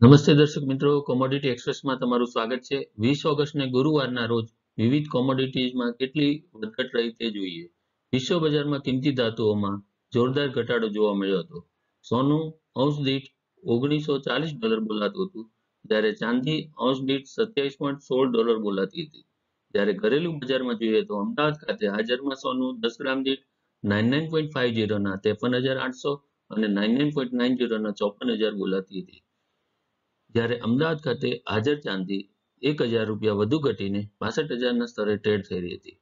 નમસ્તે દર્શક મિત્રો કોમોડિટી એક્સપ્રેસમાં તમારું સ્વાગત છે. વીસ ઓગસ્ટને ગુરુવારના રોજ વિવિધ કોમોડિટીઝમાં કેટલી વધઘટ રહી તે જોઈએ. વિશ્વ બજારમાં કિંમતી ધાતુઓમાં જોરદાર ઘટાડો જોવા મળ્યો હતો. સોનું અંશ દીઠ ઓગણીસો ચાલીસ ડોલર બોલાતું હતું, જ્યારે ચાંદી અંશ દીઠ સત્યાવીસ પોઈન્ટ સોળ ડોલર બોલાતી હતી. જ્યારે ઘરેલું બજારમાં જોઈએ તો અમદાવાદ ખાતે હાજરમાં સોનું દસ ગ્રામ દીઠ નાઇન નાઇન પોઈન્ટ ફાઇવ જીરોના ત્રેપન હજાર આઠસો અને નાઇન નાઇન પોઈન્ટ નાઇન જીરોના ચોપન હજાર બોલાતી હતી. જ્યારે અમદાવાદ ખાતે હાજર ચાંદી એક હજાર રૂપિયા વધુ ઘટીને બાસઠ હજારના સ્તરે ટ્રેડ થઈ રહી હતી.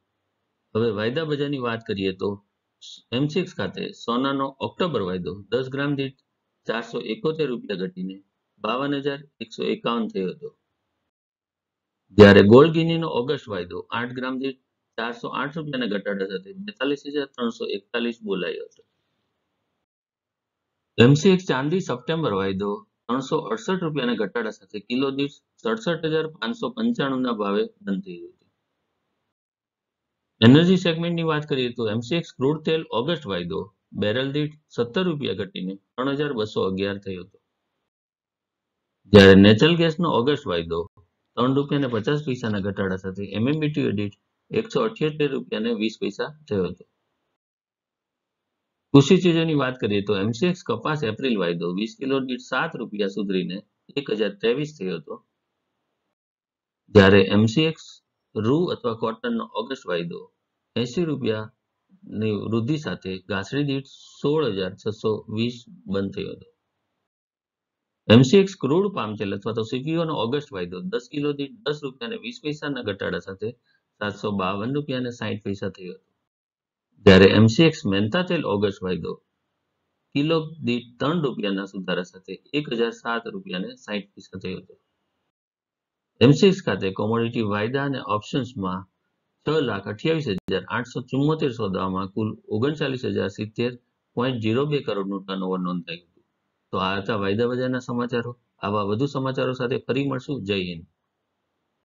હવે વાયદા બજારની વાત કરીએ તો એમસીએક્સ ખાતે સોનાનો ઓક્ટોબર વાયદો દસ ગ્રામ દીઠ ચારસો એકોતેર રૂપિયા ઘટીને બાવન હજાર એકસો એકાવન થયો હતો. જ્યારે ગોલ્ડ ગિનીનો ઓગસ્ટ વાયદો આઠ ગ્રામ દીઠ ચારસો આઠ રૂપિયાના ઘટાડા સાથે બેતાલીસ હજાર ત્રણસો એકતાલીસ બોલાયો હતો. એમસીએક્સ ચાંદી સપ્ટેમ્બર વાયદો ત્રણસો અડસઠ રૂપિયાના ઘટાડા સાથે કિલો દીઠ સડસઠ હજાર પાંચસો પંચાણુંના ભાવે બંધ થઈ એનર્જી સેગમેન્ટની વાત કરીએ તો એમસીએક્સ ક્રૂડ તેલ ઓગસ્ટ વાયદો બેરલ દીઠ સત્તર રૂપિયા ઘટીને ત્રણ હજાર બસો અગિયાર થયો હતો. જ્યારે નેચરલ ગેસનો ઓગસ્ટ વાયદો ત્રણ રૂપિયા પચાસ પૈસાના ઘટાડા સાથે એમએમબીટીઓ દીઠ એકસો અઠ્યોતેર રૂપિયા વીસ પૈસા થયો હતો. કૃષિ ચીજોની વાત કરીએ તો એમસીએક્સ કપાસ એપ્રિલ વાયદો વીસ કિલો દીઠ સાત રૂપિયા સુધરીને એક હજાર ત્રેવીસ થયો હતો. જ્યારે એમસીએક્સ રૂ અથવા કોટનનો ઓગસ્ટ વાયદો એસી રૂપિયાની વૃદ્ધિ સાથે ઘાસડી દીઠ સોળ હજાર છસો વીસ બંધ થયો હતો. એમસીએક્સ ક્રૂડ પામતેલ અથવા તો સીપીઓનો ઓગસ્ટ વાયદો દસ કિલો દીઠ દસ રૂપિયા વીસ પૈસાના ઘટાડા સાથે સાતસો બાવન રૂપિયા સાઠ પૈસા થયો હતો. જ્યારે એમસીએક્સ મહેનતા તેલ ઓગસ્ટ વાયદો કિલો દીઠ ત્રણ રૂપિયાના સુધારા સાથે એક હજાર સાત રૂપિયાને સાઠ પૈસા થયો હતો. એમસીએક્સ ખાતે કોમોડિટી વાયદા અને ઓપ્શન્સમાં છ લાખ અઠ્યાવીસ હજાર આઠસો ચુમ્મોતેર સોદામાં કુલ ઓગણચાલીસ હજાર સિત્તેર પોઈન્ટ જીરો બે કરોડનું ટર્નઓવર નોંધાયું હતું. તો આ હતા વાયદા બજારના સમાચારો. આવા વધુ સમાચારો સાથે ફરી મળશું. જય હિન્દ.